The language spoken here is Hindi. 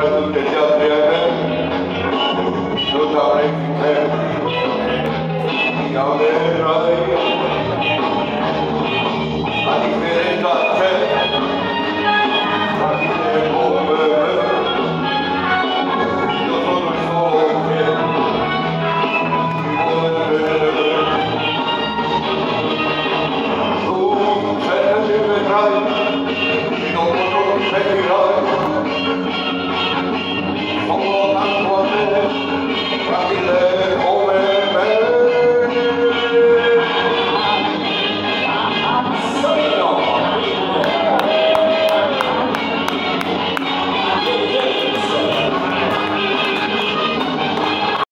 પ્રભુ તેજા પ્રયાગન જો તારે કે આવે રાય